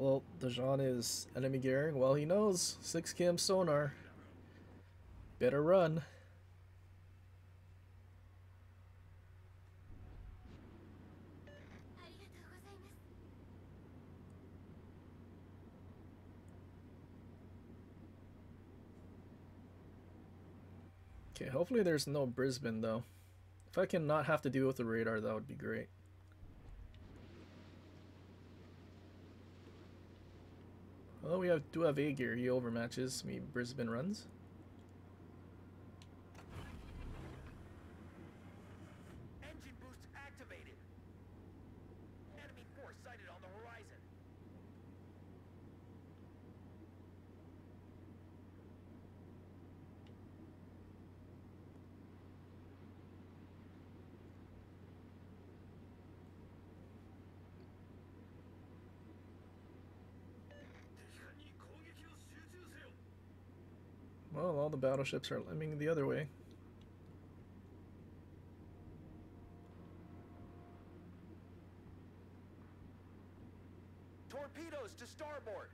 Well, Dejan is enemy gearing. Well, he knows. 6 cam sonar. Better run. Okay, hopefully there's no Brisbane though. If I can not have to deal with the radar, that would be great. Although we have, do have A gear, he overmatches me Brisbane runs. Well, all the battleships are limbing the other way. Torpedoes to starboard.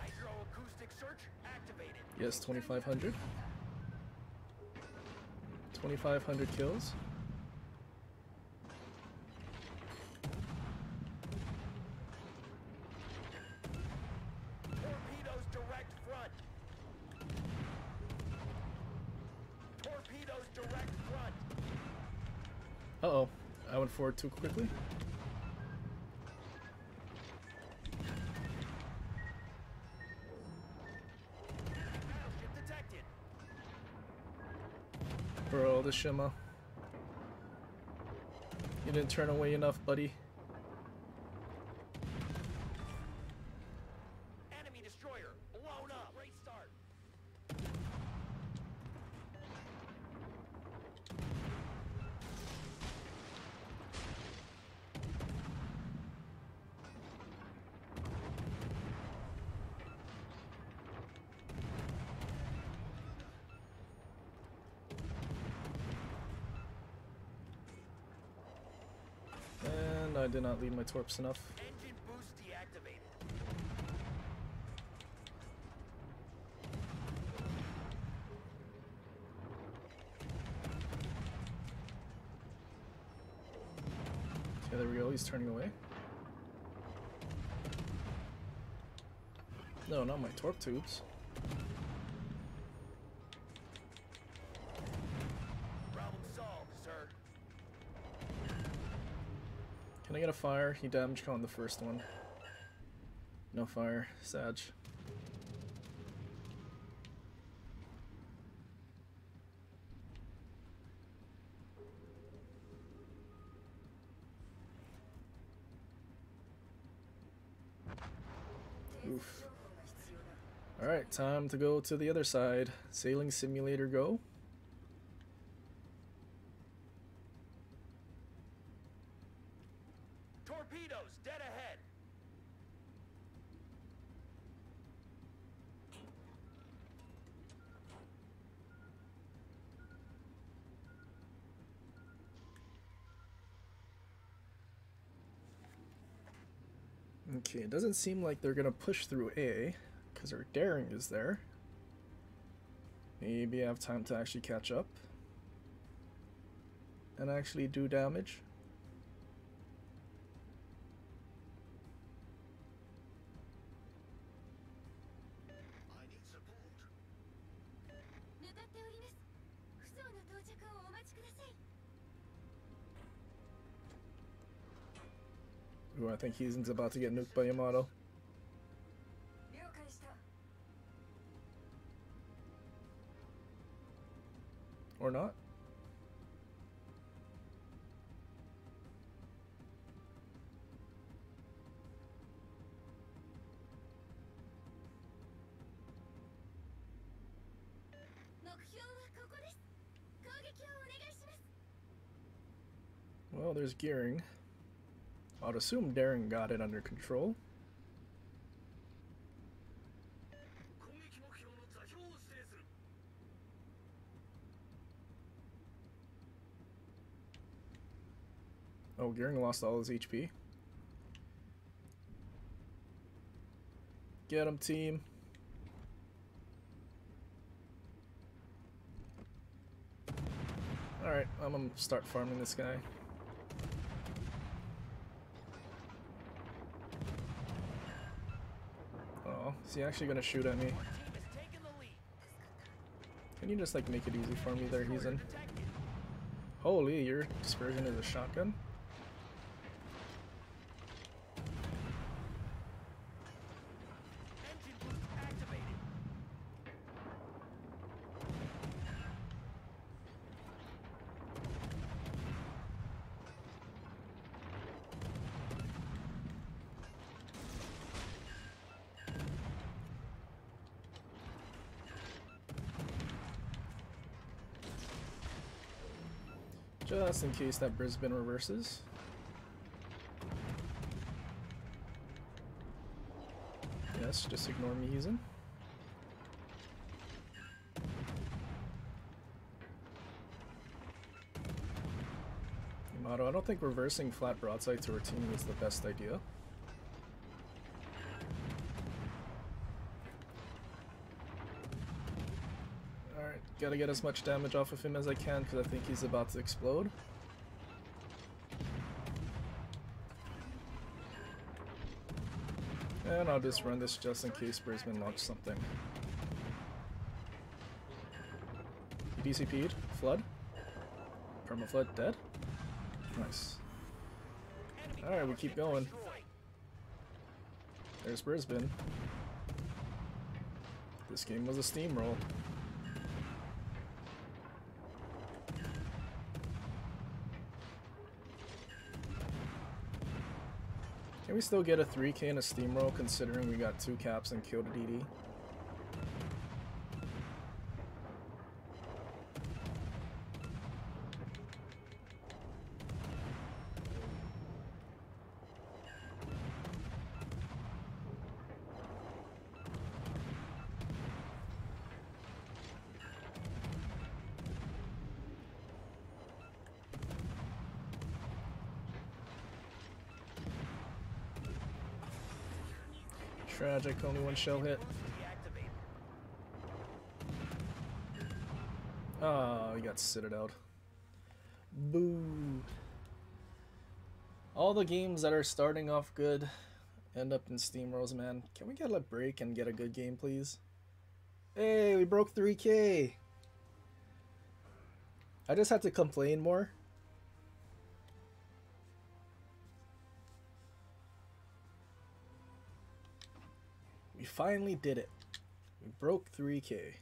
Hydroacoustic search activated. Yes, 2500. 2500 kills. Torpedoes direct front. Torpedoes direct front. Uh oh, I went forward too quickly. The Shima. You didn't turn away enough, buddy. Enemy destroyer blown up. Great start. And I did not lead my torps enough. Okay, there we go, he's turning away. No, not my torp tubes. Can I get a fire? He damage con the first one. No fire. Sag. Oof. Alright, time to go to the other side. Sailing simulator go. Torpedoes dead ahead. Okay, it doesn't seem like they're gonna push through A, because our daring is there. Maybe I have time to actually catch up. And actually do damage. 向かっております不相の到着をお待ちください Ooh, I think he's about to get nuked by Yamato. 了解した Or not. Well, there's gearing. I'd assume Daring got it under control. Oh, Gearing lost all his HP. Get him, team. Alright, I'm gonna start farming this guy. Oh, is he actually gonna shoot at me? Can you just like make it easy for me there, he's in? Holy, your dispersion is a shotgun? Just in case that Brisbane reverses. Yes, just ignore me, using. in. Yamato, I don't think reversing flat broadside to our team is the best idea. Alright, gotta get as much damage off of him as I can because I think he's about to explode. And I'll just run this just in case Brisbane launch something. He DCP'd. Flood. Permaflood dead. Nice. Alright, we keep going. There's Brisbane. This game was a steamroll. Can we still get a 3k and a steamroll considering we got two caps and killed a DD? Tragic, only one shell hit. Ah, we got sitted out. Boo. All the games that are starting off good end up in steamrolls, man. Can we get a break and get a good game, please? Hey, we broke 3k. I just had to complain more. We finally did it. We broke 3k.